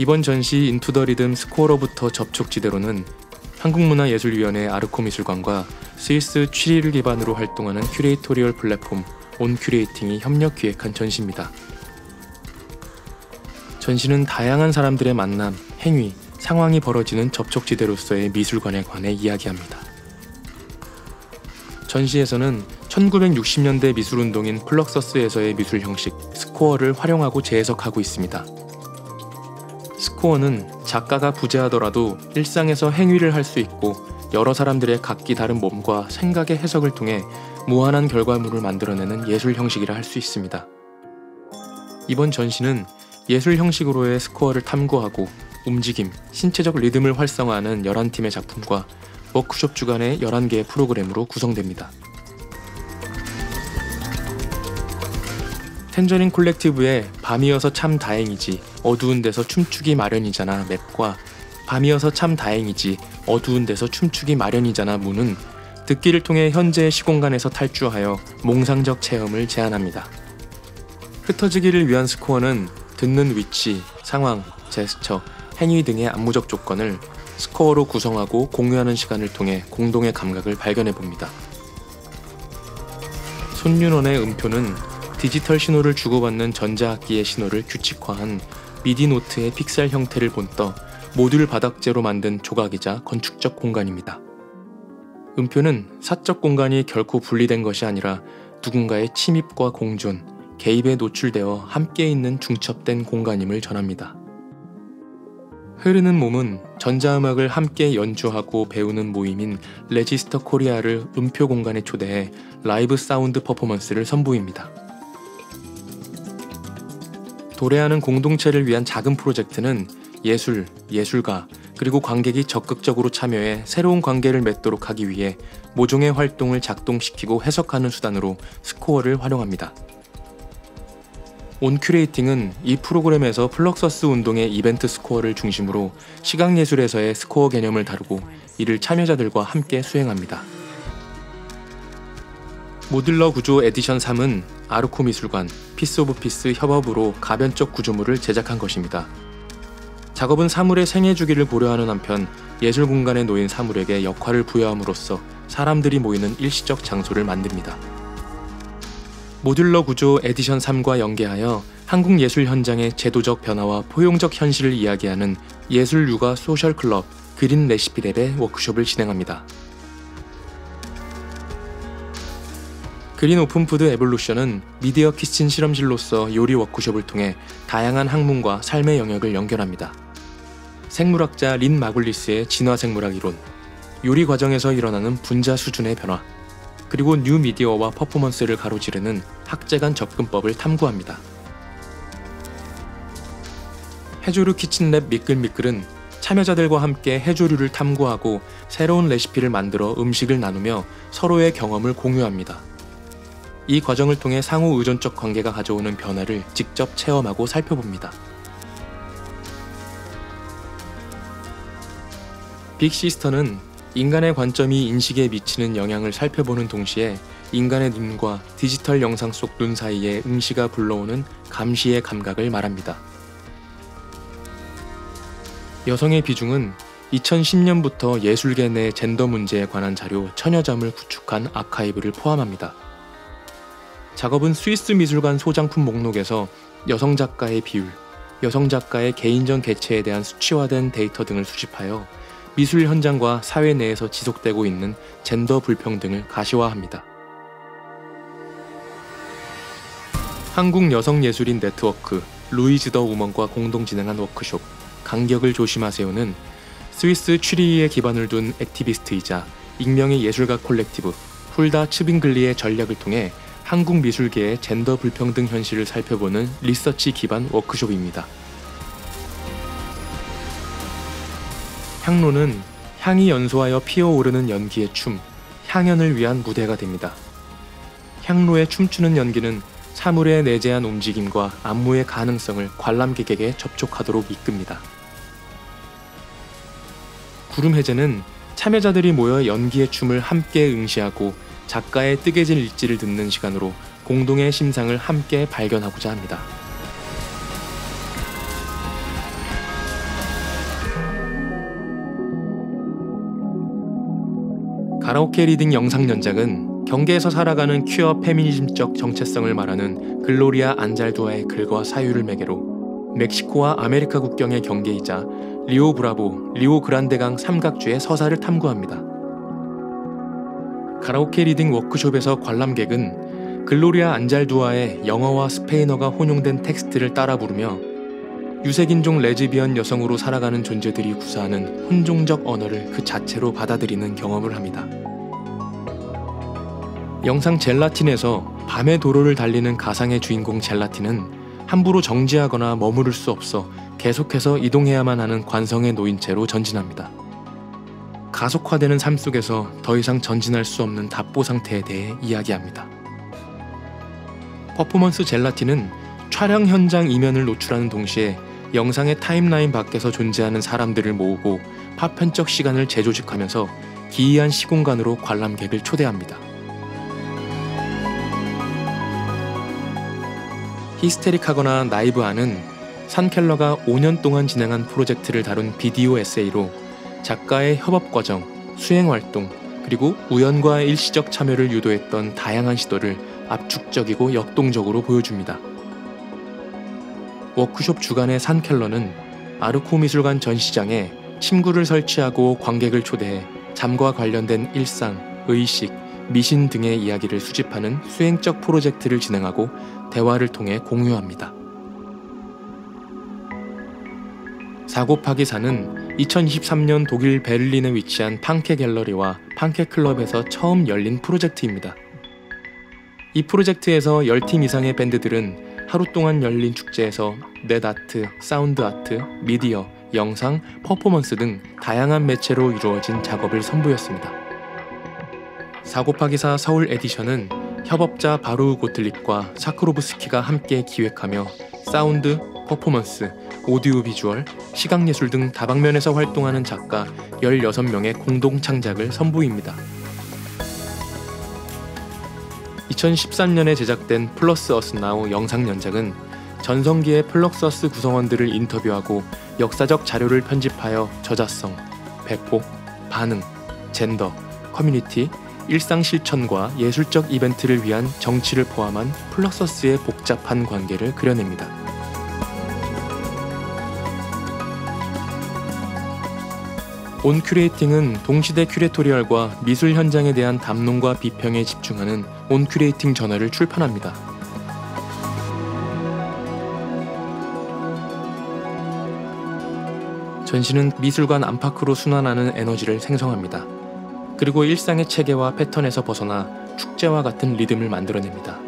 이번 전시 Into the Rhythm 스코어로부터 접촉지대로는 한국문화예술위원회 아르코미술관과 스위스 취리히를 기반으로 활동하는 curatorial 플랫폼 온큐레이팅이 협력 기획한 전시입니다. 전시는 다양한 사람들의 만남, 행위, 상황이 벌어지는 접촉지대로서의 미술관에 관해 이야기합니다. 전시에서는 1960년대 미술운동인 플럭서스에서의 미술 형식 스코어를 활용하고 재해석하고 있습니다. 스코어는 작가가 부재하더라도 일상에서 행위를 할 수 있고 여러 사람들의 각기 다른 몸과 생각의 해석을 통해 무한한 결과물을 만들어내는 예술 형식이라 할 수 있습니다. 이번 전시는 예술 형식으로의 스코어를 탐구하고 움직임, 신체적 리듬을 활성화하는 11팀의 작품과 워크숍 주간의 11개의 프로그램으로 구성됩니다. 텐저린 콜렉티브의 밤이어서 참 다행이지 어두운 데서 춤추기 마련이잖아 맵과 밤이어서 참 다행이지 어두운 데서 춤추기 마련이잖아 무는 듣기를 통해 현재의 시공간에서 탈주하여 몽상적 체험을 제안합니다. 흩어지기를 위한 스코어는 듣는 위치, 상황, 제스처, 행위 등의 안무적 조건을 스코어로 구성하고 공유하는 시간을 통해 공동의 감각을 발견해 봅니다. 손윤원의 음표는 디지털 신호를 주고받는 전자악기의 신호를 규칙화한 미디 노트의 픽셀 형태를 본떠 모듈 바닥재로 만든 조각이자 건축적 공간입니다. 음표는 사적 공간이 결코 분리된 것이 아니라 누군가의 침입과 공존, 개입에 노출되어 함께 있는 중첩된 공간임을 전합니다. 흐르는 몸은 전자음악을 함께 연주하고 배우는 모임인 레지스터 코리아를 음표 공간에 초대해 라이브 사운드 퍼포먼스를 선보입니다. 도래하는 공동체를 위한 작은 프로젝트는 예술, 예술가, 그리고 관객이 적극적으로 참여해 새로운 관계를 맺도록 하기 위해 모종의 활동을 작동시키고 해석하는 수단으로 스코어를 활용합니다. 온큐레이팅은 이 프로그램에서 플럭서스 운동의 이벤트 스코어를 중심으로 시각예술에서의 스코어 개념을 다루고 이를 참여자들과 함께 수행합니다. modular 구조 에디션 3은 아르코 미술관, 피스 오브 피스 협업으로 가변적 구조물을 제작한 것입니다. 작업은 사물의 생애 주기를 고려하는 한편 예술 공간에 놓인 사물에게 역할을 부여함으로써 사람들이 모이는 일시적 장소를 만듭니다. modular 구조 에디션 3과 연계하여 한국 예술 현장의 제도적 변화와 포용적 현실을 이야기하는 예술 육아 social club 그린 레시피 랩의 워크숍을 진행합니다. Green Open Food Evolution은 미디어 kitchen 실험실로서 요리 워크숍을 통해 다양한 학문과 삶의 영역을 연결합니다. 생물학자 린 마굴리스의 진화 생물학 이론, 요리 과정에서 일어나는 분자 수준의 변화, 그리고 뉴 미디어와 퍼포먼스를 가로지르는 학제 간 접근법을 탐구합니다. 해조류 키친랩 미끌미끌은 참여자들과 함께 해조류를 탐구하고 새로운 레시피를 만들어 음식을 나누며 서로의 경험을 공유합니다. 이 과정을 통해 상호 의존적 관계가 가져오는 변화를 직접 체험하고 살펴봅니다. 빅시스터는 인간의 관점이 인식에 미치는 영향을 살펴보는 동시에 인간의 눈과 디지털 영상 속 눈 사이에 응시가 불러오는 감시의 감각을 말합니다. 여성의 비중은 2010년부터 예술계 내 젠더 문제에 관한 자료 천여 점을 구축한 아카이브를 포함합니다. 작업은 스위스 미술관 소장품 목록에서 여성 작가의 비율, 여성 작가의 개인전 개체에 대한 수치화된 데이터 등을 수집하여 미술 현장과 사회 내에서 지속되고 있는 젠더 불평등을 가시화합니다. 한국 여성 예술인 네트워크 루이즈 더 우먼과 공동 진행한 워크숍 간격을 조심하세요는 스위스 취리히에 기반을 둔 activist이자 익명의 예술가 collective 훌다 츠빙글리의 전략을 통해 한국 미술계의 젠더 불평등 현실을 살펴보는 리서치 기반 워크숍입니다. 향로는 향이 연소하여 피어오르는 연기의 춤, 향연을 위한 무대가 됩니다. 향로의 춤추는 연기는 사물의 내재한 움직임과 안무의 가능성을 관람객에게 접촉하도록 이끕니다. 구름 해제는 참여자들이 모여 연기의 춤을 함께 응시하고 작가의 뜨개질 일지를 듣는 시간으로 공동의 심상을 함께 발견하고자 합니다. 가라오케 reading 영상 연작은 경계에서 살아가는 퀴어 페미니즘적 정체성을 말하는 글로리아 안잘두아의 글과 사유를 매개로 멕시코와 아메리카 국경의 경계이자 리오 브라보, 리오 그란데강 삼각주의 서사를 탐구합니다. 가라오케 reading 워크숍에서 관람객은 글로리아 안잘두아의 영어와 스페인어가 혼용된 텍스트를 따라 부르며 유색인종 레즈비언 여성으로 살아가는 존재들이 구사하는 혼종적 언어를 그 자체로 받아들이는 경험을 합니다. 영상 젤라틴에서 밤의 도로를 달리는 가상의 주인공 젤라틴은 함부로 정지하거나 머무를 수 없어 계속해서 이동해야만 하는 관성에 놓인 채로 전진합니다. 가속화되는 삶 속에서 더 이상 전진할 수 없는 답보 상태에 대해 이야기합니다. 퍼포먼스 젤라틴은 촬영 현장 이면을 노출하는 동시에 영상의 타임라인 밖에서 존재하는 사람들을 모으고 파편적 시간을 재조직하면서 기이한 시공간으로 관람객을 초대합니다. 히스테릭하거나 나이브하는 산켈러가 5년 동안 진행한 프로젝트를 다룬 비디오 에세이로 작가의 협업 과정, 수행 활동, 그리고 우연과 일시적 참여를 유도했던 다양한 시도를 압축적이고 역동적으로 보여줍니다. 워크숍 주간의 산 켈러는 아르코 미술관 전시장에 침구를 설치하고 관객을 초대해 잠과 관련된 일상, 의식, 미신 등의 이야기를 수집하는 수행적 프로젝트를 진행하고 대화를 통해 공유합니다. 사고파기 사는 2023년 독일 베를린에 위치한 팡케 갤러리와 팡케 클럽에서 처음 열린 프로젝트입니다. 이 프로젝트에서 10팀 이상의 밴드들은 하루 동안 열린 축제에서 net art, sound art, 미디어, 영상, 퍼포먼스 등 다양한 매체로 이루어진 작업을 선보였습니다. 사고파기사 서울 edition은 협업자 바루 고틀립과 사크로브스키가 함께 기획하며 사운드, 퍼포먼스, audio visual, 시각예술 등 다방면에서 활동하는 작가 16명의 공동 창작을 선보입니다. 2013년에 제작된 Fluxus Now 영상 연작은 전성기의 플럭서스 구성원들을 인터뷰하고 역사적 자료를 편집하여 저자성, 배포, 반응, 젠더, 커뮤니티, 일상 실천과 예술적 이벤트를 위한 정치를 포함한 플럭서스의 복잡한 관계를 그려냅니다. OnCurating은 동시대 curatorial과 미술 현장에 대한 담론과 비평에 집중하는 OnCurating 저널을 출판합니다. 전시는 미술관 안팎으로 순환하는 에너지를 생성합니다. 그리고 일상의 체계와 패턴에서 벗어나 축제와 같은 리듬을 만들어냅니다.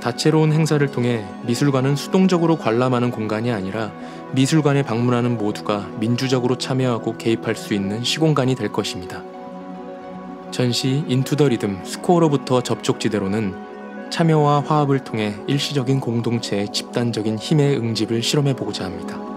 다채로운 행사를 통해 미술관은 수동적으로 관람하는 공간이 아니라 미술관에 방문하는 모두가 민주적으로 참여하고 개입할 수 있는 시공간이 될 것입니다. 전시 인투 더 리듬 스코어로부터 접촉지대로는 참여와 화합을 통해 일시적인 공동체의 집단적인 힘의 응집을 실험해 보고자 합니다.